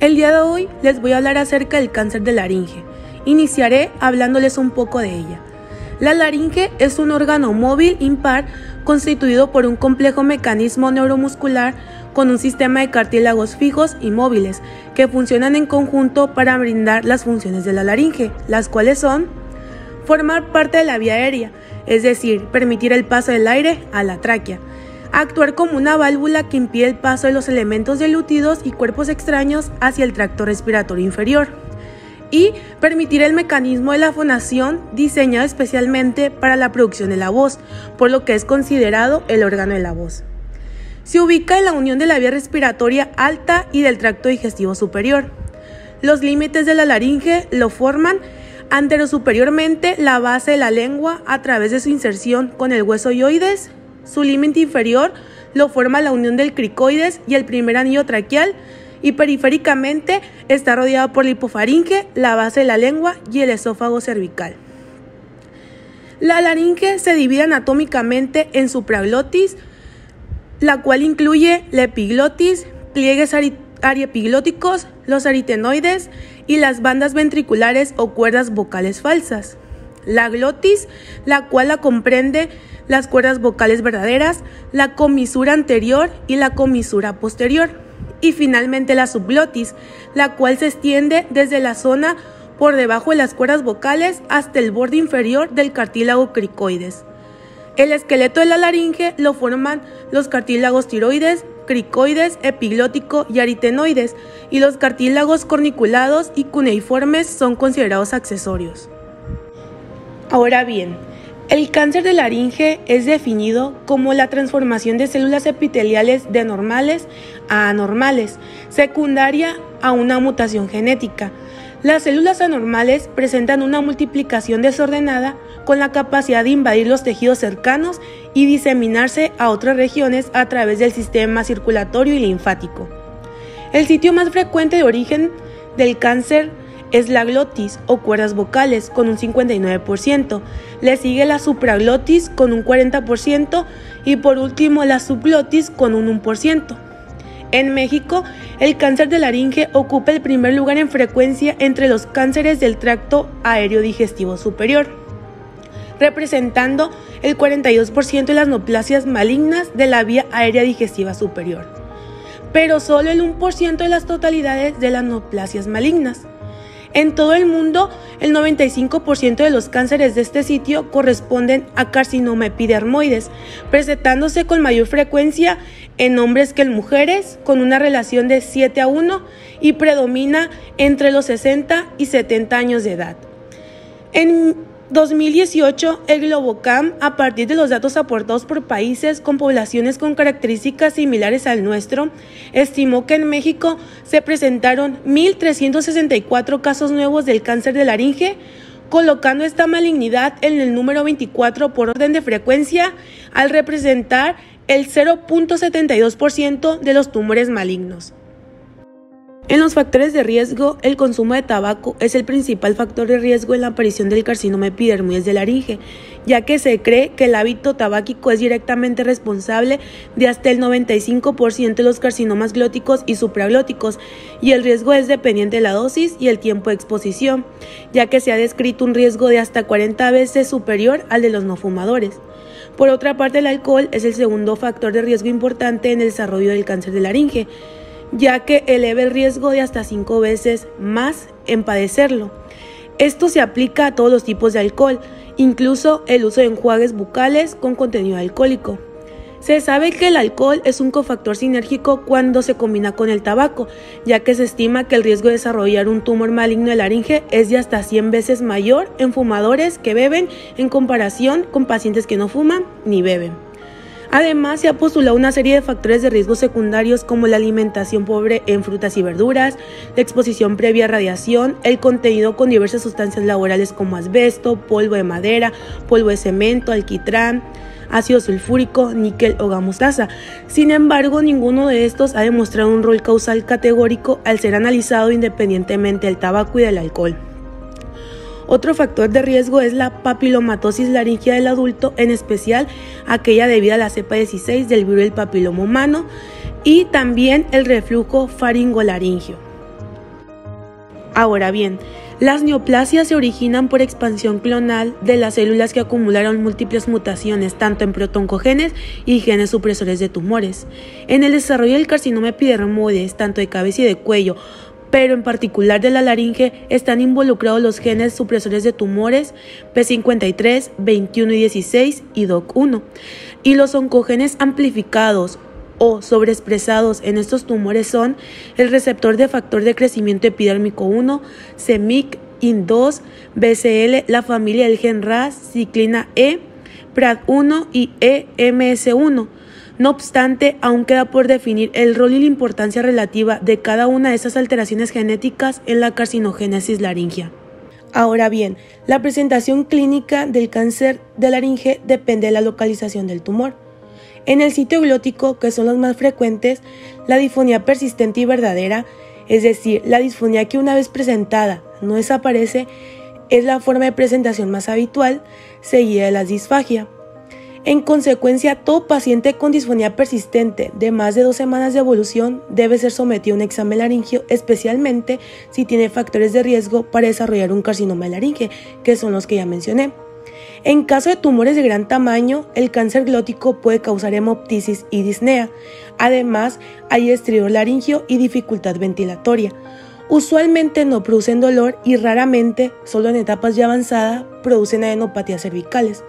El día de hoy les voy a hablar acerca del cáncer de laringe. Iniciaré hablándoles un poco de ella. La laringe es un órgano móvil impar constituido por un complejo mecanismo neuromuscular con un sistema de cartílagos fijos y móviles que funcionan en conjunto para brindar las funciones de la laringe, las cuales son formar parte de la vía aérea, es decir, permitir el paso del aire a la tráquea, actuar como una válvula que impide el paso de los elementos dilutidos y cuerpos extraños hacia el tracto respiratorio inferior y permitir el mecanismo de la fonación diseñado especialmente para la producción de la voz, por lo que es considerado el órgano de la voz. Se ubica en la unión de la vía respiratoria alta y del tracto digestivo superior. Los límites de la laringe lo forman anterosuperiormente la base de la lengua a través de su inserción con el hueso yoides su límite inferior lo forma la unión del cricoides y el primer anillo traqueal y periféricamente está rodeado por la hipofaringe, la base de la lengua y el esófago cervical. La laringe se divide anatómicamente en supraglotis, la cual incluye la epiglotis, pliegues ariepiglóticos, los aritenoides y las bandas ventriculares o cuerdas vocales falsas. La glotis, la cual la comprende las cuerdas vocales verdaderas, la comisura anterior y la comisura posterior. Y finalmente la subglotis, la cual se extiende desde la zona por debajo de las cuerdas vocales hasta el borde inferior del cartílago cricoides. El esqueleto de la laringe lo forman los cartílagos tiroides, cricoides, epiglótico y aritenoides, y los cartílagos corniculados y cuneiformes son considerados accesorios. Ahora bien, el cáncer de laringe es definido como la transformación de células epiteliales de normales a anormales, secundaria a una mutación genética. Las células anormales presentan una multiplicación desordenada con la capacidad de invadir los tejidos cercanos y diseminarse a otras regiones a través del sistema circulatorio y linfático. El sitio más frecuente de origen del cáncer es la glotis o cuerdas vocales con un 59%, le sigue la supraglotis con un 40% y por último la subglotis con un 1%. En México, el cáncer de laringe ocupa el primer lugar en frecuencia entre los cánceres del tracto aéreo digestivo superior, representando el 42% de las neoplasias malignas de la vía aérea digestiva superior, pero solo el 1% de las totalidades de las neoplasias malignas. En todo el mundo, el 95% de los cánceres de este sitio corresponden a carcinoma epidermoides, presentándose con mayor frecuencia en hombres que en mujeres, con una relación de 7 a 1 y predomina entre los 60 y 70 años de edad. 2018, el Globocam, a partir de los datos aportados por países con poblaciones con características similares al nuestro, estimó que en México se presentaron 1.364 casos nuevos del cáncer de laringe, colocando esta malignidad en el número 24 por orden de frecuencia, al representar el 0.72% de los tumores malignos. En los factores de riesgo, el consumo de tabaco es el principal factor de riesgo en la aparición del carcinoma epidermoides de laringe, ya que se cree que el hábito tabáquico es directamente responsable de hasta el 95% de los carcinomas glóticos y supraglóticos, y el riesgo es dependiente de la dosis y el tiempo de exposición, ya que se ha descrito un riesgo de hasta 40 veces superior al de los no fumadores. Por otra parte, el alcohol es el segundo factor de riesgo importante en el desarrollo del cáncer de laringe, ya que eleva el riesgo de hasta cinco veces más en padecerlo. Esto se aplica a todos los tipos de alcohol, incluso el uso de enjuagues bucales con contenido alcohólico. Se sabe que el alcohol es un cofactor sinérgico cuando se combina con el tabaco, ya que se estima que el riesgo de desarrollar un tumor maligno de laringe es de hasta 100 veces mayor en fumadores que beben en comparación con pacientes que no fuman ni beben. Además, se ha postulado una serie de factores de riesgo secundarios como la alimentación pobre en frutas y verduras, la exposición previa a radiación, el contenido con diversas sustancias laborales como asbesto, polvo de madera, polvo de cemento, alquitrán, ácido sulfúrico, níquel o gamostaza. Sin embargo, ninguno de estos ha demostrado un rol causal categórico al ser analizado independientemente del tabaco y del alcohol. Otro factor de riesgo es la papilomatosis laringea del adulto, en especial aquella debida a la cepa 16 del virus del papiloma humano y también el reflujo faringolaringio. Ahora bien, las neoplasias se originan por expansión clonal de las células que acumularon múltiples mutaciones tanto en protoncogenes y genes supresores de tumores. En el desarrollo del carcinoma epidermoides, tanto de cabeza y de cuello, pero en particular de la laringe, están involucrados los genes supresores de tumores P53, 21 y 16 y DOC1, y los oncogenes amplificados o sobreexpresados en estos tumores son el receptor de factor de crecimiento epidérmico 1, CEMIC, IN2, BCL, la familia del gen RAS, ciclina E, PRAD1 y EMS1. No obstante, aún queda por definir el rol y la importancia relativa de cada una de esas alteraciones genéticas en la carcinogénesis laringea. Ahora bien, la presentación clínica del cáncer de laringe depende de la localización del tumor. En el sitio glótico, que son los más frecuentes, la disfonía persistente y verdadera, es decir, la disfonía que una vez presentada no desaparece, es la forma de presentación más habitual, seguida de la disfagia. En consecuencia, todo paciente con disfonía persistente de más de dos semanas de evolución debe ser sometido a un examen laringio, especialmente si tiene factores de riesgo para desarrollar un carcinoma de laringe, que son los que ya mencioné. En caso de tumores de gran tamaño, el cáncer glótico puede causar hemoptisis y disnea. Además, hay estridor laringio y dificultad ventilatoria. Usualmente no producen dolor y raramente, solo en etapas ya avanzadas, producen adenopatías cervicales.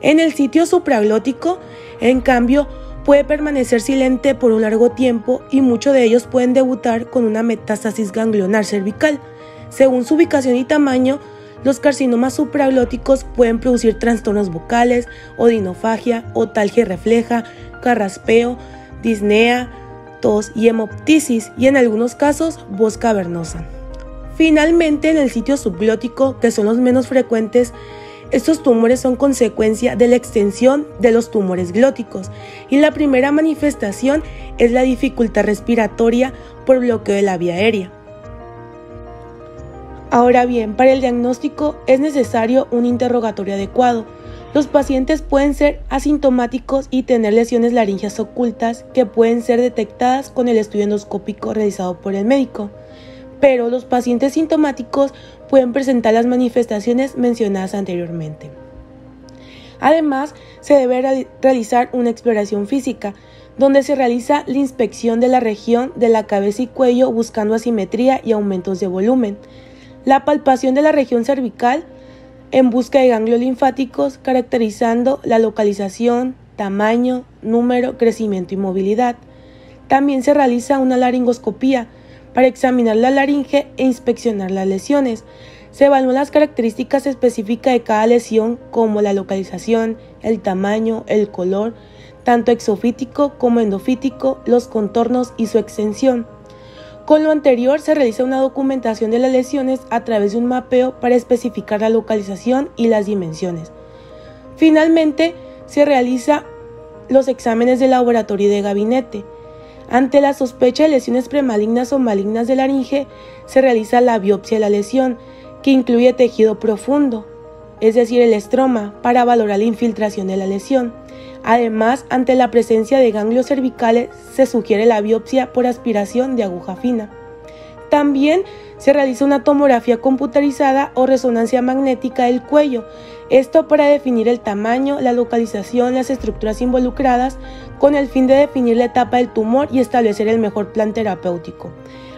En el sitio supraglótico, en cambio, puede permanecer silente por un largo tiempo y muchos de ellos pueden debutar con una metástasis ganglionar cervical. Según su ubicación y tamaño, los carcinomas supraglóticos pueden producir trastornos vocales, odinofagia, otalgia refleja, carraspeo, disnea, tos y hemoptisis y en algunos casos voz cavernosa. Finalmente, en el sitio subglótico, que son los menos frecuentes, estos tumores son consecuencia de la extensión de los tumores glóticos y la primera manifestación es la dificultad respiratoria por bloqueo de la vía aérea. Ahora bien, para el diagnóstico es necesario un interrogatorio adecuado. Los pacientes pueden ser asintomáticos y tener lesiones laringeas ocultas que pueden ser detectadas con el estudio endoscópico realizado por el médico. Pero los pacientes sintomáticos pueden presentar las manifestaciones mencionadas anteriormente. Además, se debe realizar una exploración física, donde se realiza la inspección de la región de la cabeza y cuello buscando asimetría y aumentos de volumen la palpación de la región cervical en busca de ganglios linfáticos caracterizando la localización, tamaño, número, crecimiento y movilidad. También se realiza una laringoscopía para examinar la laringe e inspeccionar las lesiones. Se evalúan las características específicas de cada lesión como la localización, el tamaño, el color, tanto exofítico como endofítico, los contornos y su extensión. Con lo anterior se realiza una documentación de las lesiones a través de un mapeo para especificar la localización y las dimensiones. Finalmente, se realiza los exámenes de laboratorio y de gabinete. Ante la sospecha de lesiones premalignas o malignas de laringe, se realiza la biopsia de la lesión, que incluye tejido profundo, es decir, el estroma, para valorar la infiltración de la lesión. Además, ante la presencia de ganglios cervicales, se sugiere la biopsia por aspiración de aguja fina. También se realiza una tomografía computarizada o resonancia magnética del cuello, esto para definir el tamaño, la localización, las estructuras involucradas, con el fin de definir la etapa del tumor y establecer el mejor plan terapéutico.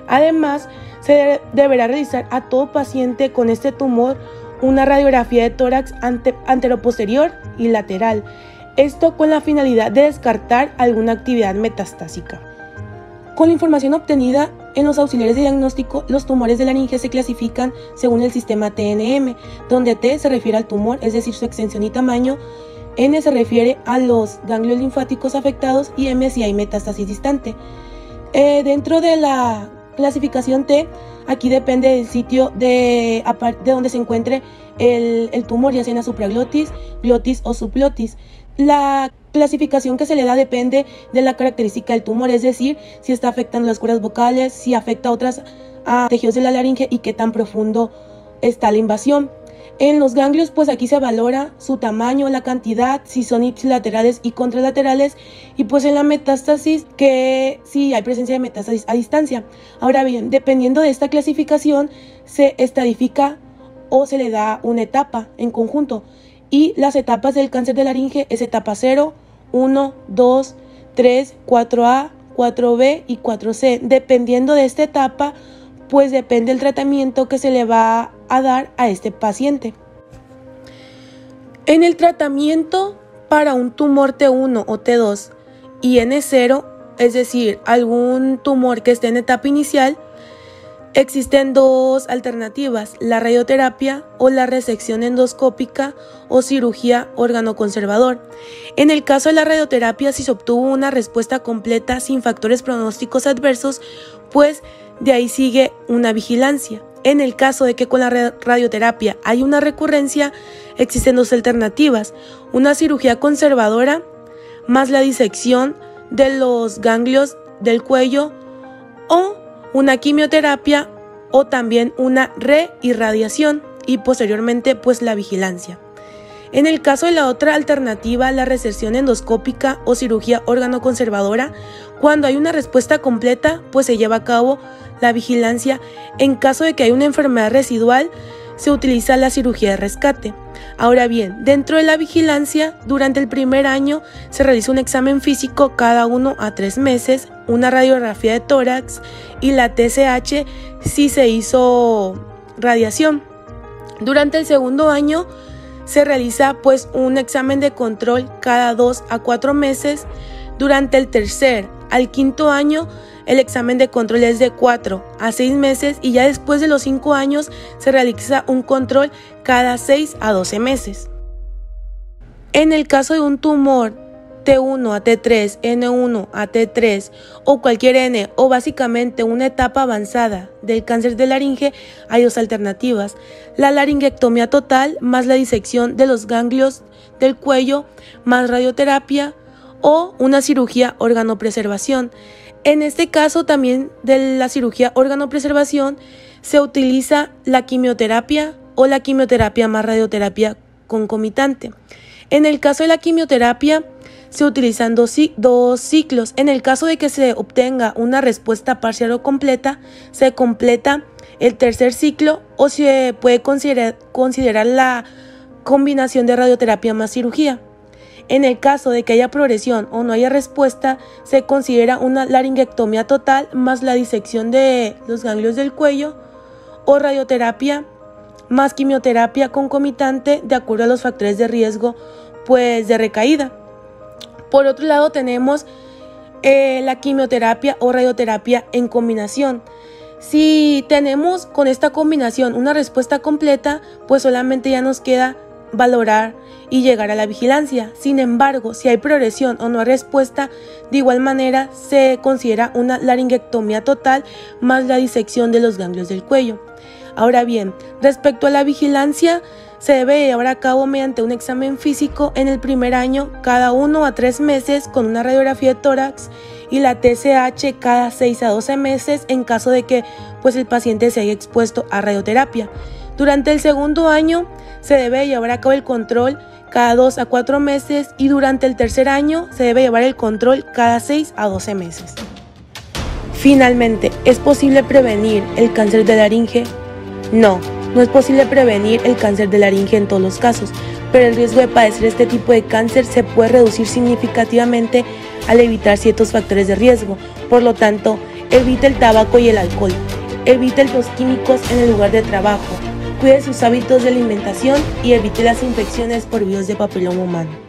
Además, se deberá realizar a todo paciente con este tumor una radiografía de tórax anteroposterior y lateral, esto con la finalidad de descartar alguna actividad metastásica. Con la información obtenida en los auxiliares de diagnóstico, los tumores de laringe se clasifican según el sistema TNM, donde T se refiere al tumor, es decir, su extensión y tamaño, N se refiere a los ganglios linfáticos afectados y M si hay metástasis distante. Eh, dentro de la clasificación T, aquí depende del sitio de, de donde se encuentre el, tumor, ya sea en la supraglotis, glotis o subglotis. La clasificación que se le da depende de la característica del tumor, es decir, si está afectando las cuerdas vocales, si afecta a otras tejidos de la laringe y qué tan profundo está la invasión. En los ganglios, pues aquí se valora su tamaño, la cantidad, si son ipsilaterales y contralaterales, y pues en la metástasis, que si hay presencia de metástasis a distancia. Ahora bien, dependiendo de esta clasificación, se estadifica o se le da una etapa en conjunto. Y las etapas del cáncer de laringe es etapa 0, 1, 2, 3, 4A, 4B y 4C. Dependiendo de esta etapa, pues depende el tratamiento que se le va a dar a este paciente. En el tratamiento para un tumor T1 o T2 y N0, es decir, algún tumor que esté en etapa inicial, Existen dos alternativas, la radioterapia o la resección endoscópica o cirugía órgano-conservador. En el caso de la radioterapia, si se obtuvo una respuesta completa sin factores pronósticos adversos, pues de ahí sigue una vigilancia. En el caso de que con la radioterapia hay una recurrencia, existen dos alternativas, una cirugía conservadora más la disección de los ganglios del cuello o una quimioterapia o también una reirradiación y posteriormente pues la vigilancia. En el caso de la otra alternativa, la recesión endoscópica o cirugía órgano conservadora, cuando hay una respuesta completa, pues se lleva a cabo la vigilancia. En caso de que hay una enfermedad residual, se utiliza la cirugía de rescate. Ahora bien, dentro de la vigilancia, durante el primer año se realiza un examen físico cada uno a tres meses, una radiografía de tórax y la TSH si se hizo radiación. Durante el segundo año se realiza pues un examen de control cada dos a cuatro meses. Durante el tercer al quinto año el examen de control es de 4 a 6 meses y ya después de los 5 años se realiza un control cada 6 a 12 meses. En el caso de un tumor T1 a T3, N1 a T3 o cualquier N o básicamente una etapa avanzada del cáncer de laringe, hay dos alternativas. La laringectomía total más la disección de los ganglios del cuello más radioterapia o una cirugía organopreservación. En este caso también de la cirugía órgano-preservación se utiliza la quimioterapia o la quimioterapia más radioterapia concomitante. En el caso de la quimioterapia se utilizan dos, ciclos. En el caso de que se obtenga una respuesta parcial o completa, se completa el tercer ciclo o se puede considerar la combinación de radioterapia más cirugía. En el caso de que haya progresión o no haya respuesta, se considera una laringectomía total más la disección de los ganglios del cuello o radioterapia más quimioterapia concomitante de acuerdo a los factores de riesgo pues de recaída. Por otro lado tenemos eh, la quimioterapia o radioterapia en combinación. Si tenemos con esta combinación una respuesta completa, pues solamente ya nos queda valorar y llegar a la vigilancia. Sin embargo, si hay progresión o no hay respuesta, de igual manera se considera una laringectomía total más la disección de los ganglios del cuello. Ahora bien, respecto a la vigilancia, se debe llevar a cabo mediante un examen físico en el primer año cada uno a tres meses con una radiografía de tórax y la TSH cada 6 a 12 meses en caso de que pues, el paciente se haya expuesto a radioterapia. Durante el segundo año se debe llevar a cabo el control cada 2 a 4 meses y durante el tercer año se debe llevar el control cada 6 a 12 meses. Finalmente, ¿es posible prevenir el cáncer de laringe? No, no es posible prevenir el cáncer de laringe en todos los casos, pero el riesgo de padecer este tipo de cáncer se puede reducir significativamente al evitar ciertos factores de riesgo. Por lo tanto, evite el tabaco y el alcohol. Evite los químicos en el lugar de trabajo. Cuide sus hábitos de alimentación y evite las infecciones por virus de papiloma humano.